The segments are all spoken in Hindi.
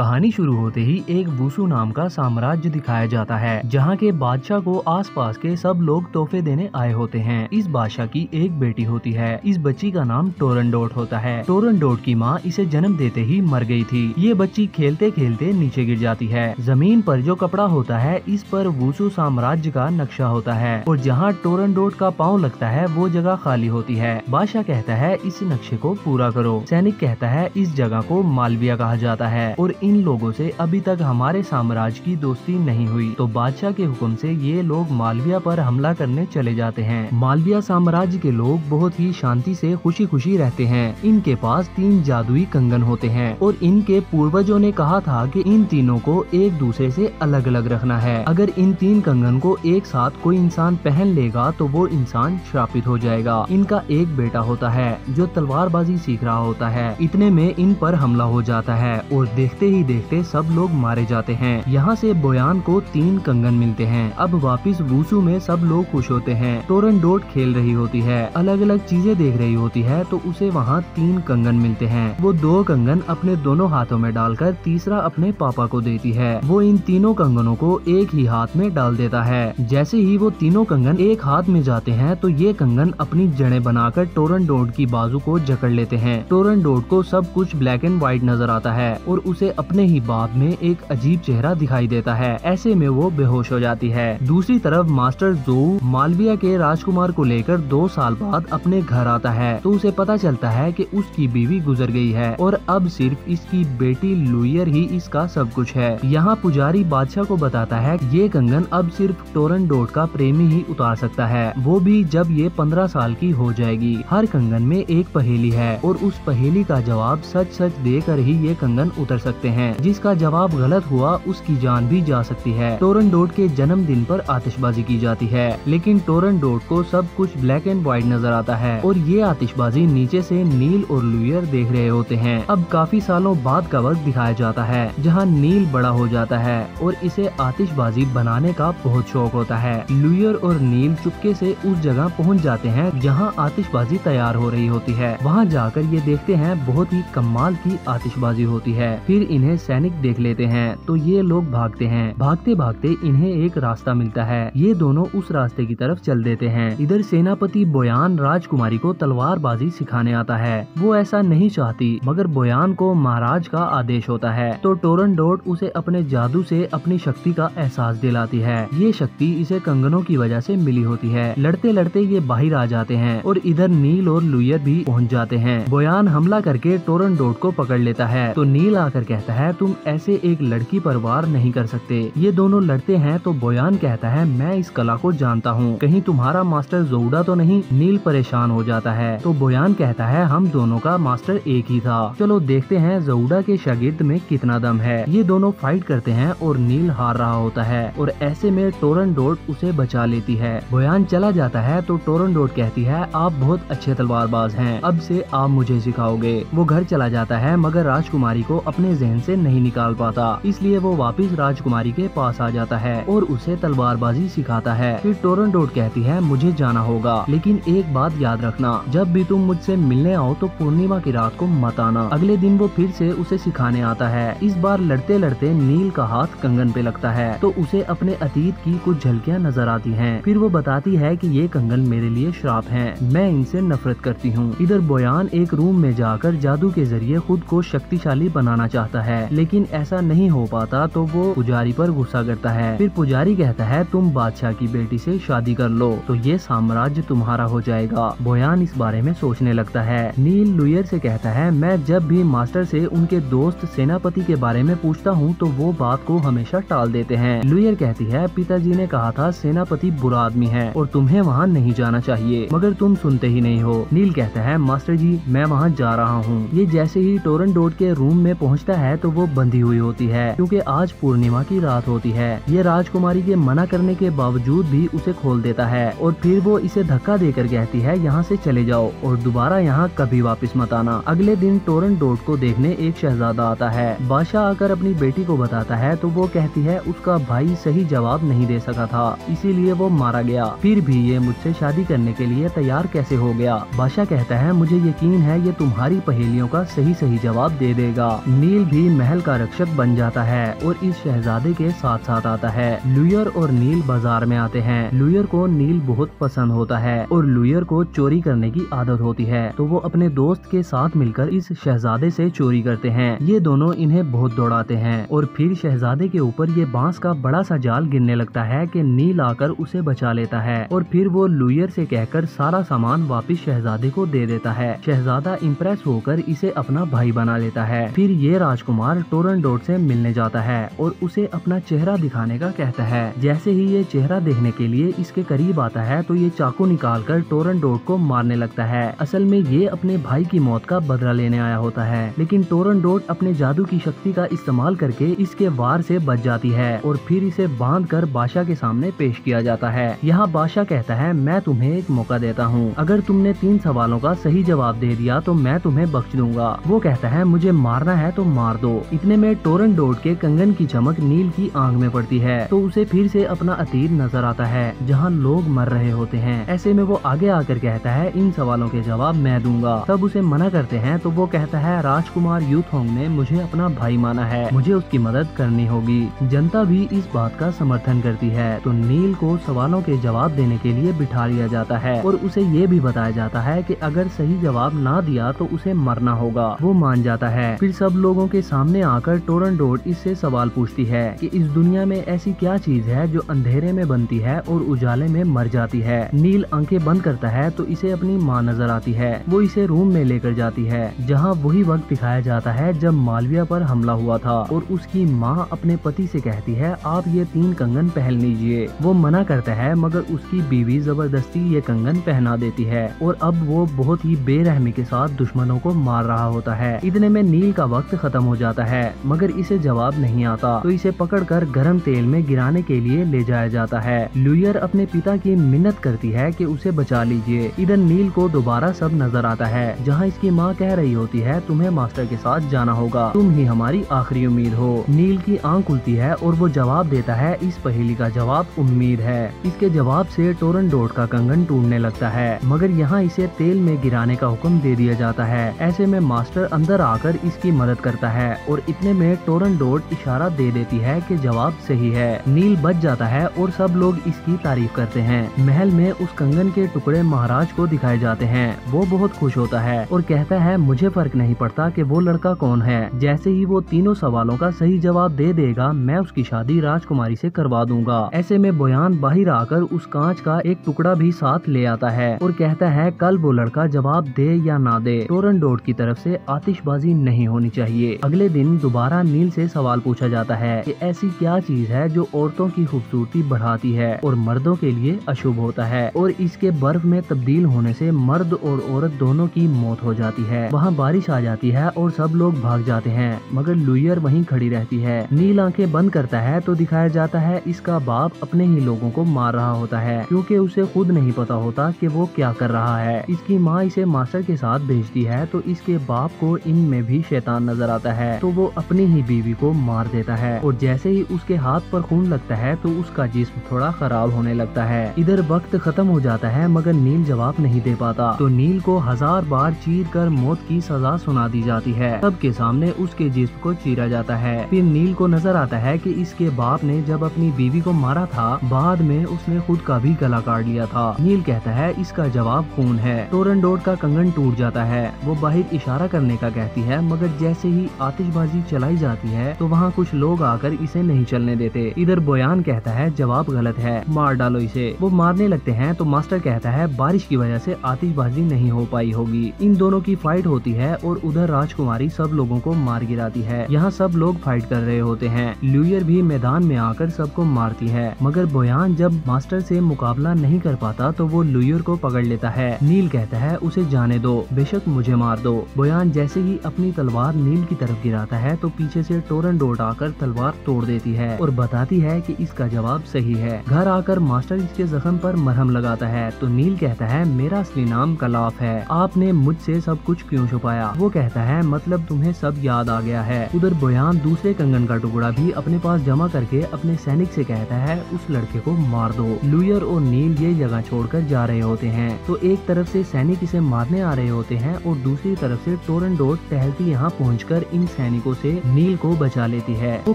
कहानी शुरू होते ही एक बूसू नाम का साम्राज्य दिखाया जाता है, जहाँ के बादशाह को आसपास के सब लोग तोहफे देने आए होते हैं। इस बादशाह की एक बेटी होती है। इस बच्ची का नाम टोरनडोट होता है। टोरनडोट की माँ इसे जन्म देते ही मर गई थी। ये बच्ची खेलते खेलते नीचे गिर जाती है। ज़मीन पर जो कपड़ा होता है, इस पर वूसू साम्राज्य का नक्शा होता है और जहाँ टोरनडोट का पाँव लगता है, वो जगह खाली होती है। बादशाह कहता है, इस नक्शे को पूरा करो। सैनिक कहता है, इस जगह को मालविया कहा जाता है। और इन लोगों से अभी तक हमारे साम्राज्य की दोस्ती नहीं हुई। तो बादशाह के हुक्म से ये लोग मालविया पर हमला करने चले जाते हैं। मालविया साम्राज्य के लोग बहुत ही शांति से खुशी खुशी रहते हैं। इनके पास तीन जादुई कंगन होते हैं और इनके पूर्वजों ने कहा था कि इन तीनों को एक दूसरे से अलग अलग रखना है। अगर इन तीन कंगन को एक साथ कोई इंसान पहन लेगा तो वो इंसान श्रापित हो जाएगा। इनका एक बेटा होता है, जो तलवारबाजी सीख रहा होता है। इतने में इन पर हमला हो जाता है और देखते ही देखते सब लोग मारे जाते हैं। यहाँ से बोयान को तीन कंगन मिलते हैं। अब वापस वूसू में सब लोग खुश होते हैं। टोरन डोट खेल रही होती है। अलग अलग चीज़ें देख रही होती है तो उसे वहाँ तीन कंगन मिलते हैं। वो दो कंगन अपने दोनों हाथों में डालकर तीसरा अपने पापा को देती है। वो इन तीनों कंगनों को एक ही हाथ में डाल देता है। जैसे ही वो तीनों कंगन एक हाथ में जाते हैं तो ये कंगन अपनी जड़ें बनाकर टोरन डोट की बाजू को जकड़ लेते हैं। टोरन डोट को सब कुछ ब्लैक एंड व्हाइट नज़र आता है और उसे अपने ही बाद में एक अजीब चेहरा दिखाई देता है। ऐसे में वो बेहोश हो जाती है। दूसरी तरफ़ मास्टर जो मालविया के राजकुमार को लेकर दो साल बाद अपने घर आता है। तो उसे पता चलता है कि उसकी बीवी गुजर गई है और अब सिर्फ़ इसकी बेटी लुयर ही इसका सब कुछ है। यहाँ पुजारी बादशाह को बताता है, ये कंगन अब सिर्फ़ टोरन डोट का प्रेमी ही उतार सकता है। वो भी जब ये पंद्रह साल की हो जाएगी। हर कंगन में एक पहेली है और उस पहेली का जवाब सच सच देकर ही ये कंगन उतर सकते हैं। जिसका जवाब गलत हुआ, उसकी जान भी जा सकती है। टोरन डोट के जन्मदिन पर आतिशबाजी की जाती है। लेकिन टोरन डोट को सब कुछ ब्लैक एंड व्हाइट नज़र आता है। और ये आतिशबाजी नीचे से नील और लुयर देख रहे होते हैं। अब काफ़ी सालों बाद का वक्त दिखाया जाता है, जहाँ नील बड़ा हो जाता है और इसे आतिशबाजी बनाने का बहुत शौक होता है। लुयर और नील चुपके से उस जगह पहुँच जाते हैं, जहाँ आतिशबाजी तैयार हो रही होती है। वहाँ जाकर ये देखते हैं, बहुत ही कमाल की आतिशबाजी होती है। फिर इन्हें सैनिक देख लेते हैं तो ये लोग भागते हैं। भागते भागते इन्हें एक रास्ता मिलता है। ये दोनों उस रास्ते की तरफ़ चल देते हैं। इधर सेनापति बोयान राजकुमारी को तलवारबाजी सिखाने आता है। वो ऐसा नहीं चाहती, मगर बोयान को महाराज का आदेश होता है। तो टोरन डोट उसे अपने जादू से अपनी शक्ति का एहसास दिलाती है। ये शक्ति इसे कंगनों की वजह से मिली होती है। लड़ते लड़ते ये बाहर आ जाते हैं और इधर नील और लुयर भी पहुँच जाते हैं। बोयान हमला करके टोरन डोट को पकड़ लेता है। तो नील आकर कहता है, तुम ऐसे एक लड़की पर वार नहीं कर सकते। ये दोनों लड़ते हैं तो बोयान कहता है, मैं इस कला को जानता हूँ। कहीं तुम्हारा मास्टर जोडा तो नहीं, नील परेशान हो जाता है। तो बोयान कहता है, हम दोनों का मास्टर एक ही था। चलो देखते हैं जोडा के शागिर्द में कितना दम है। ये दोनों फाइट करते हैं और नील हार रहा होता है और ऐसे में टोरन डोट उसे बचा लेती है। बोयान चला जाता है तो टोरन डोट कहती है, आप बहुत अच्छे तलवारबाज हैं। अब से आप मुझे सिखाओगे। वो घर चला जाता है, मगर राजकुमारी को अपने जहन से नहीं निकाल पाता। इसलिए वो वापस राजकुमारी के पास आ जाता है और उसे तलवारबाजी सिखाता है। फिर टोरन डोट कहती है, मुझे जाना होगा। लेकिन एक बात याद रखना, जब भी तुम मुझसे मिलने आओ तो पूर्णिमा की रात को मत आना। अगले दिन वो फिर से उसे सिखाने आता है। इस बार लड़ते लड़ते नील का हाथ कंगन पे लगता है तो उसे अपने अतीत की कुछ झलकियाँ नज़र आती है। फिर वो बताती है की ये कंगन मेरे लिए श्राप है। मैं इनसे नफरत करती हूँ। इधर बोयान एक रूम में जाकर जादू के ज़रिए खुद को शक्तिशाली बनाना चाहता है। लेकिन ऐसा नहीं हो पाता तो वो पुजारी पर गुस्सा करता है। फिर पुजारी कहता है, तुम बादशाह की बेटी से शादी कर लो तो ये साम्राज्य तुम्हारा हो जाएगा। बोयान इस बारे में सोचने लगता है। नील लुयर से कहता है, मैं जब भी मास्टर से उनके दोस्त सेनापति के बारे में पूछता हूँ तो वो बात को हमेशा टाल देते हैं। लुयर कहती है, पिताजी ने कहा था, सेनापति बुरा आदमी है और तुम्हें वहाँ नहीं जाना चाहिए, मगर तुम सुनते ही नहीं हो। नील कहता है, मास्टर जी, मैं वहाँ जा रहा हूँ। ये जैसे ही टोरन डोट के रूम में पहुँचता है तो वो बंधी हुई होती है, क्योंकि आज पूर्णिमा की रात होती है। ये राजकुमारी के मना करने के बावजूद भी उसे खोल देता है, और फिर वो इसे धक्का देकर कहती है, यहाँ से चले जाओ, और दोबारा यहाँ कभी वापस मत आना। अगले दिन टोरन डोट को देखने एक शहजादा आता है। बादशाह आकर अपनी बेटी को बताता है तो वो कहती है, उसका भाई सही जवाब नहीं दे सका था, इसीलिए वो मारा गया। फिर भी ये मुझसे शादी करने के लिए तैयार कैसे हो गया? बादशाह कहता है, मुझे यकीन है, ये तुम्हारी पहेलियों का सही सही जवाब दे देगा। नील भी भी महल का रक्षक बन जाता है और इस शहजादे के साथ साथ आता है। लुयर और नील बाज़ार में आते हैं। लुयर को नील बहुत पसंद होता है और लुयर को चोरी करने की आदत होती है। तो वो अपने दोस्त के साथ मिलकर इस शहजादे से चोरी करते हैं। ये दोनों इन्हें बहुत दौड़ाते हैं और फिर शहजादे के ऊपर ये बाँस का बड़ा सा जाल गिरने लगता है कि नील आकर उसे बचा लेता है और फिर वो लुयर से कहकर सारा सामान वापिस शहजादे को दे देता है। शहजादा इम्प्रेस होकर इसे अपना भाई बना लेता है। फिर ये राजकुमार टोरन डोट से मिलने जाता है और उसे अपना चेहरा दिखाने का कहता है। जैसे ही ये चेहरा देखने के लिए इसके करीब आता है तो ये चाकू निकाल कर टोरन डोट को मारने लगता है। असल में ये अपने भाई की मौत का बदला लेने आया होता है। लेकिन टोरन डोट अपने जादू की शक्ति का इस्तेमाल करके इसके वार से बच जाती है और फिर इसे बाँध कर बादशाह के सामने पेश किया जाता है। यहाँ बादशाह कहता है, मैं तुम्हें एक मौका देता हूँ। अगर तुमने तीन सवालों का सही जवाब दे दिया तो मैं तुम्हें बख्श दूँगा। वो कहता है, मुझे मारना है तो मार दो। इतने में टोरन डोट के कंगन की चमक नील की आँख में पड़ती है। तो उसे फिर से अपना अतीत नज़र आता है, जहाँ लोग मर रहे होते हैं। ऐसे में वो आगे आकर कहता है, इन सवालों के जवाब मैं दूँगा। तब उसे मना करते हैं तो वो कहता है, राजकुमार यूथोंग ने मुझे अपना भाई माना है। मुझे उसकी मदद करनी होगी। जनता भी इस बात का समर्थन करती है। तो नील को सवालों के जवाब देने के लिए बिठा लिया जाता है और उसे ये भी बताया जाता है कि अगर सही जवाब ना दिया तो उसे मरना होगा। वो मान जाता है। फिर सब लोगों के सामने आकर टोरन डोट इससे सवाल पूछती है कि इस दुनिया में ऐसी क्या चीज़ है जो अंधेरे में बनती है और उजाले में मर जाती है? नील आँखें बंद करता है तो इसे अपनी माँ नज़र आती है। वो इसे रूम में लेकर जाती है, जहाँ वही वक्त दिखाया जाता है जब मालविया पर हमला हुआ था और उसकी माँ अपने पति से कहती है, आप ये तीन कंगन पहन लीजिए। वो मना करता है, मगर उसकी बीवी ज़बरदस्ती ये कंगन पहना देती है और अब वो बहुत ही बेरहमी के साथ दुश्मनों को मार रहा होता है। इतने में नील का वक्त खत्म जाता है, मगर इसे जवाब नहीं आता। तो इसे पकड़कर गर्म तेल में गिराने के लिए ले जाया जाता है। लुयर अपने पिता की मिन्नत करती है कि उसे बचा लीजिए। इधर नील को दोबारा सब नज़र आता है। जहाँ इसकी माँ कह रही होती है, तुम्हें मास्टर के साथ जाना होगा। तुम ही हमारी आखिरी उम्मीद हो। नील की आँख खुलती है और वो जवाब देता है, इस पहेली का जवाब उम्मीद है। इसके जवाब से टोरन डोट का कंगन टूटने लगता है, मगर यहाँ इसे तेल में गिराने का हुक्म दे दिया जाता है। ऐसे में मास्टर अंदर आकर इसकी मदद करता है। और इतने में टोरन डोट इशारा दे देती है कि जवाब सही है। नील बच जाता है और सब लोग इसकी तारीफ़ करते हैं। महल में उस कंगन के टुकड़े महाराज को दिखाए जाते हैं। वो बहुत खुश होता है और कहता है, मुझे फ़र्क नहीं पड़ता कि वो लड़का कौन है। जैसे ही वो तीनों सवालों का सही जवाब दे देगा, मैं उसकी शादी राजकुमारी से करवा दूँगा। ऐसे में बयान बाहर आकर उस कांच का एक टुकड़ा भी साथ ले आता है और कहता है, कल वो लड़का जवाब दे या ना दे। टोरन डोट की तरफ़ से आतिशबाजी नहीं होनी चाहिए। अगले दिन दोबारा नील से सवाल पूछा जाता है कि ऐसी क्या चीज़ है जो औरतों की खूबसूरती बढ़ाती है और मर्दों के लिए अशुभ होता है? और इसके बर्फ़ में तब्दील होने से मर्द और औरत दोनों की मौत हो जाती है। वहाँ बारिश आ जाती है और सब लोग भाग जाते हैं, मगर लुयर वहीं खड़ी रहती है। नील आँखें बंद करता है तो दिखाया जाता है इसका बाप अपने ही लोगों को मार रहा होता है, क्योंकि उसे खुद नहीं पता होता कि वो क्या कर रहा है। इसकी माँ इसे मास्टर के साथ भेजती है तो इसके बाप को इनमें भी शैतान नज़र आता है। तो वो अपनी ही बीवी को मार देता है। और जैसे ही उसके हाथ पर खून लगता है तो उसका जिस्म थोड़ा खराब होने लगता है। इधर वक्त खत्म हो जाता है, मगर नील जवाब नहीं दे पाता। तो नील को हज़ार बार चीर कर मौत की सजा सुना दी जाती है। सबके सामने उसके जिस्म को चीरा जाता है। फिर नील को नज़र आता है कि इसके बाप ने जब अपनी बीवी को मारा था, बाद में उसने खुद का भी गला काट लिया था। नील कहता है, इसका जवाब खून है। टोरन डोट का कंगन टूट जाता है। वो बाहर इशारा करने का कहती है, मगर जैसे ही आतिशबाजी चलाई जाती है तो वहाँ कुछ लोग आकर इसे नहीं चलने देते। इधर बोयान कहता है, जवाब गलत है। मार डालो इसे। वो मारने लगते हैं तो मास्टर कहता है, बारिश की वजह से आतिशबाजी नहीं हो पाई होगी। इन दोनों की फाइट होती है, और उधर राजकुमारी सब लोगों को मार गिराती है। यहाँ सब लोग फाइट कर रहे होते हैं। ल्यूयर भी मैदान में आकर सबको मारती है। मगर बोयान जब मास्टर से मुकाबला नहीं कर पाता तो वो लुयर को पकड़ लेता है। नील कहता है, उसे जाने दो। बेशक मुझे मार दो। बोयान जैसे ही अपनी तलवार नील की तरफ़ गिराता है तो पीछे से टोरन डोट आकर तलवार तोड़ देती है और बताती है कि इसका जवाब सही है। घर आकर मास्टर इसके जख्म पर मरहम लगाता है। तो नील कहता है, मेरा असली नाम कलाफ है। आपने मुझसे सब कुछ क्यों छुपाया? वो कहता है मतलब तुम्हें सब याद आ गया है। उधर बयान दूसरे कंगन का टुकड़ा भी अपने पास जमा करके अपने सैनिक से कहता है, उस लड़के को मार दो। लुयर और नील ये जगह छोड़कर जा रहे होते हैं। तो एक तरफ़ से सैनिक इसे मारने आ रहे होते हैं और दूसरी तरफ़ से टोरन डोट टहलती यहाँ पहुँच इन सैनिकों से नील को बचा लेती है। वो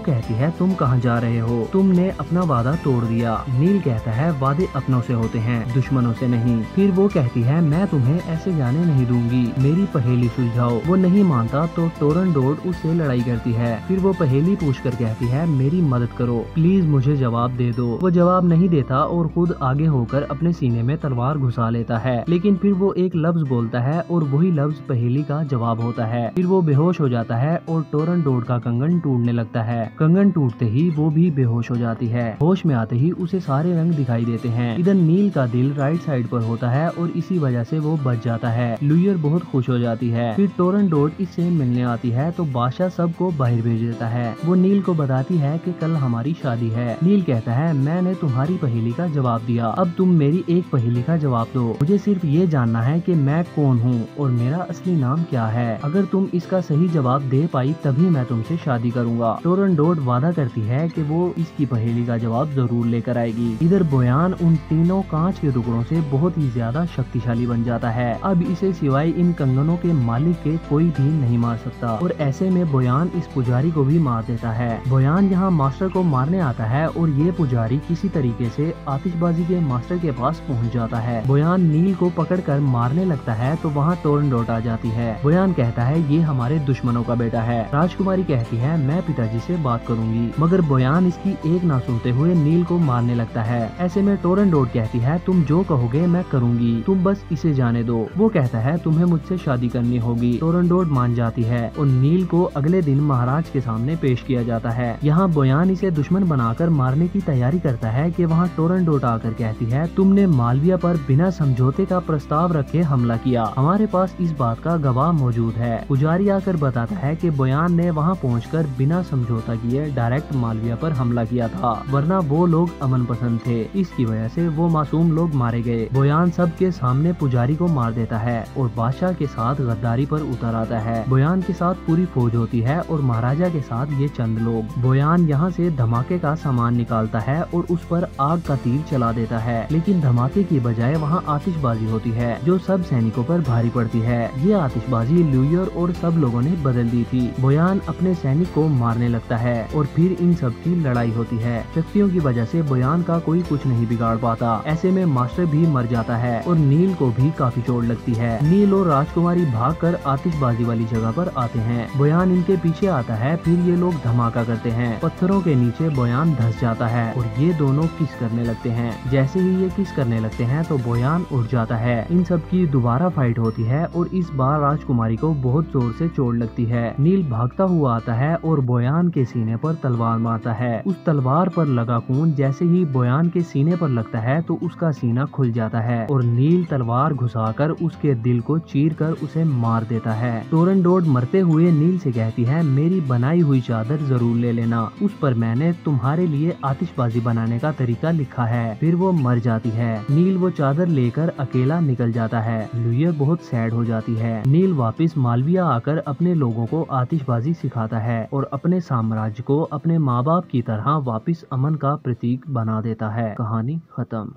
कहती है, तुम कहाँ जा रहे हो? तुमने अपना वादा तोड़ दिया। नील कहता है, वादे अपनों से होते हैं, दुश्मनों से नहीं। फिर वो कहती है, मैं तुम्हें ऐसे जाने नहीं दूँगी। मेरी पहेली सुलझाओ। वो नहीं मानता तो टोरन डोड उससे लड़ाई करती है। फिर वो पहेली पूछ कर कहती है, मेरी मदद करो। प्लीज़ मुझे जवाब दे दो। वो जवाब नहीं देता और खुद आगे होकर अपने सीने में तलवार घुसा लेता है। लेकिन फिर वो एक लफ्ज बोलता है और वही लफ्ज पहेली का जवाब होता है। फिर वो बेहोश हो जाता है और टोरन डोड का कंगन टूटने लगता है। कंगन टूटते ही वो भी बेहोश हो जाती है। होश में आते ही उसे सारे रंग दिखाई देते हैं। इधर नील का दिल राइट साइड पर होता है और इसी वजह से वो बच जाता है। लुयर बहुत खुश हो जाती है। फिर टोरन डोड इससे मिलने आती है तो बादशाह सबको बाहर भेज देता है। वो नील को बताती है कि कल हमारी शादी है। नील कहता है, मैंने तुम्हारी पहेली का जवाब दिया। अब तुम मेरी एक पहेली का जवाब दो। मुझे सिर्फ़ ये जानना है कि मैं कौन हूँ और मेरा असली नाम क्या है? अगर तुम इसका सही जवाब दे पाई तभी मैं तुमसे शादी करूँगा। टोरन डोड वादा करती है कि वो इसकी पहेली का जवाब ज़रूर लेकर आएगी। इधर बोयान उन तीनों कांच के टुकड़ों से बहुत ही ज़्यादा शक्तिशाली बन जाता है। अब इसे सिवाय इन कंगनों के मालिक के कोई भी नहीं मार सकता। और ऐसे में बोयान इस पुजारी को भी मार देता है। बोयान यहाँ मास्टर को मारने आता है और ये पुजारी किसी तरीके से आतिशबाजी के मास्टर के पास पहुँच जाता है। बोयान नील को पकड़कर मारने लगता है तो वहाँ टोरन डोट आ जाती है। बोयान कहता है, ये हमारे दुश्मनों का बेटा है। राजकुमारी कहती है, मैं पिताजी से बात करूँगी, मगर बोयान इसकी एक ना सुनते हुए नील को मारने लगता है। ऐसे में टोरन डोट कहती है, तुम जो कहोगे मैं करूँगी, तुम बस इसे जाने दो। वो कहता है, तुम्हें मुझसे शादी करनी होगी। टोरन डोट मान जाती है और नील को अगले दिन महाराज के सामने पेश किया जाता है। यहाँ बोयान इसे दुश्मन बनाकर मारने की तैयारी करता है कि वहाँ टोरन डोट आकर कहती है, तुमने मालविया पर बिना समझौते का प्रस्ताव रखे हमला किया। हमारे पास इस बात का गवाह मौजूद है। पुजारी आकर बताता है कि बयान ने वहाँ पहुंचकर बिना समझौता किए डायरेक्ट मालविया पर हमला किया था, वरना वो लोग अमन पसंद थे। इसकी वजह से वो मासूम लोग मारे गए। बोयान सब के सामने पुजारी को मार देता है और बादशाह के साथ गद्दारी पर उतर आता है। बोयान के साथ पूरी फौज होती है और महाराजा के साथ ये चंद लोग। बोयान यहाँ से धमाके का सामान निकालता है और उस पर आग का तीर चला देता है। लेकिन धमाके की बजाय वहाँ आतिशबाजी होती है, जो सब सैनिकों पर भारी पड़ती है। ये आतिशबाजी लुयर और सब लोगों ने बदल दी थी। बोयान अपने सैनिक को मारने लगता है और फिर इन सब की लड़ाई होती है। शक्तियों की वजह से बोयान का कोई कुछ नहीं बिगाड़ पाता। ऐसे में मास्टर भी मर जाता है और नील को भी काफ़ी चोट लगती है। नील और राजकुमारी भाग कर आतिशबाजी वाली जगह पर आते हैं। बोयान इनके पीछे आता है, फिर ये लोग धमाका करते हैं। पत्थरों के नीचे बोयान धस जाता है और ये दोनों किस करने लगते हैं? जैसे ही ये किस करने लगते हैं तो बोयान उठ जाता है। इन सब की दोबारा फाइट होती है और इस बार राजकुमारी को बहुत ज़ोर से चोट लगती है। नील भागता हुआ आता है और बोयान के सीने पर तलवार मारता है। उस तलवार पर लगा खून जैसे ही बोयान के सीने पर लगता है तो उसका सीना खुल जाता है और नील तलवार घुसाकर उसके दिल को चीर कर उसे मार देता है। टोरन डोड मरते हुए नील से कहती है, मेरी बनाई हुई चादर ज़रूर ले लेना। उस पर मैंने तुम्हारे लिए आतिशबाजी बनाने का तरीका लिखा है। फिर वो मर जाती है नील वो चादर लेकर अकेला निकल जाता है। लुयर बहुत सैड हो जाती है। नील वापस मालविया आकर अपने लोगों को आतिशबाजी सिखाता है और अपने साम्राज्य को अपने माँ बाप की तरह वापिस अमन का प्रतीक बना देता है। कहानी खत्म।